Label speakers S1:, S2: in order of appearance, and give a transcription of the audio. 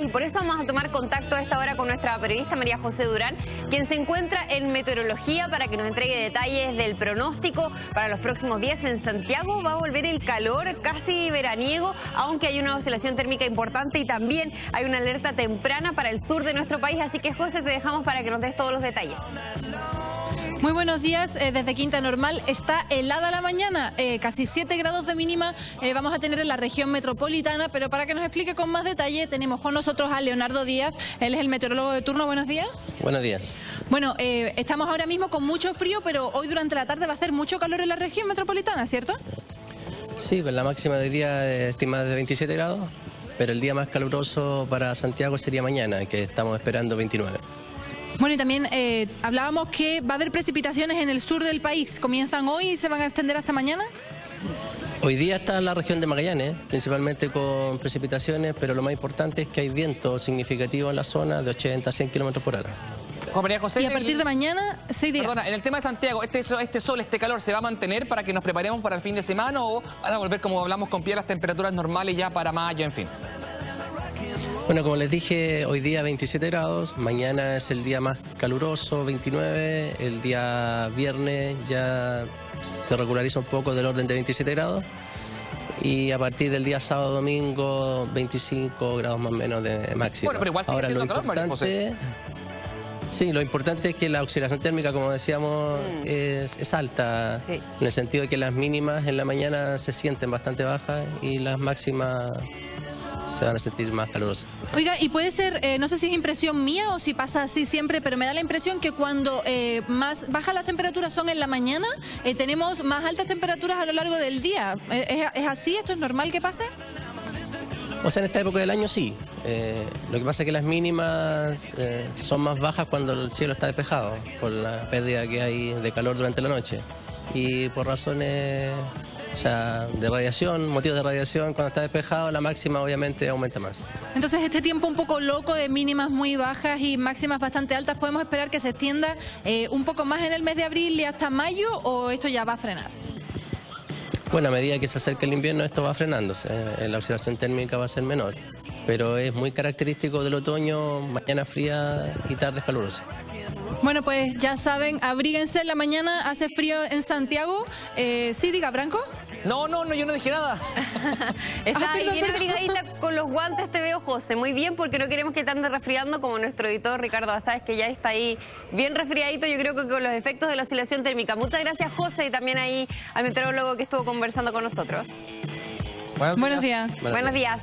S1: y por eso vamos a tomar contacto a esta hora con nuestra periodista María José Durán, quien se encuentra en meteorología para que nos entregue detalles del pronóstico para los próximos días en Santiago. Va a volver el calor casi veraniego, aunque hay una oscilación térmica importante y también hay una alerta temprana para el sur de nuestro país. Así que José, te dejamos para que nos des todos los detalles.
S2: Muy buenos días eh, desde Quinta Normal. Está helada la mañana, eh, casi 7 grados de mínima eh, vamos a tener en la región metropolitana, pero para que nos explique con más detalle tenemos con nosotros a Leonardo Díaz, él es el meteorólogo de turno. Buenos días.
S3: Buenos días.
S2: Bueno, estamos ahora mismo con mucho frío, pero hoy durante la tarde va a hacer mucho calor en la región metropolitana, ¿cierto?
S3: Sí, pues la máxima de día es estimada de 27 grados, pero el día más caluroso para Santiago sería mañana, que estamos esperando 29.
S2: Bueno, y también eh, hablábamos que va a haber precipitaciones en el sur del país. ¿Comienzan hoy y se van a extender hasta mañana?
S3: Hoy día está en la región de Magallanes, principalmente con precipitaciones, pero lo más importante es que hay viento significativo en la zona de 80 a 100 kilómetros por hora.
S2: y a partir de mañana, sí,
S4: Perdona, en el tema de Santiago, este, este sol, este calor, ¿se va a mantener para que nos preparemos para el fin de semana o van a volver, como hablamos, con pie las temperaturas normales ya para mayo, en fin?
S3: Bueno, como les dije, hoy día 27 grados, mañana es el día más caluroso, 29, el día viernes ya se regulariza un poco del orden de 27 grados y a partir del día sábado domingo 25 grados más o menos de máximo.
S4: Bueno, pero igual sigue Ahora lo
S3: importante Sí, lo importante es que la oxidación térmica, como decíamos, mm. es, alta, en el sentido de que las mínimas en la mañana se sienten bastante bajas y las máximas se van a sentir más calurosas.
S2: Oiga, y puede ser, eh, no sé si es impresión mía o si pasa así siempre, pero me da la impresión que cuando eh, más bajas las temperaturas son en la mañana, eh, tenemos más altas temperaturas a lo largo del día. ¿Es, así? ¿Esto es normal que pase?
S3: O sea, en esta época del año sí. lo que pasa es que las mínimas son más bajas cuando el cielo está despejado, por la pérdida que hay de calor durante la noche. Y por razones o sea, de radiación, motivos de radiación, cuando está despejado, la máxima obviamente aumenta más.
S2: Entonces, este tiempo un poco loco de mínimas muy bajas y máximas bastante altas, ¿podemos esperar que se extienda eh, un poco más en el mes de abril y hasta mayo o esto ya va a frenar?
S3: Bueno, a medida que se acerca el invierno esto va frenándose, eh, la oxidación térmica va a ser menor, pero es muy característico del otoño, mañana fría y tardes calurosas.
S2: Bueno, pues ya saben, abríguense en la mañana, hace frío en Santiago. Eh, sí, diga, Branco.
S4: No, no, no, yo no dije nada.
S1: Está ahí bien abrigadita con los guantes, te veo, José. Muy bien, porque no queremos que te ande resfriando como nuestro editor Ricardo Asáez, que ya está ahí bien resfriadito, yo creo que con los efectos de la oscilación térmica. Muchas gracias, José, y también ahí al meteorólogo que estuvo conversando con nosotros.
S2: Buenos días.
S1: Buenos días.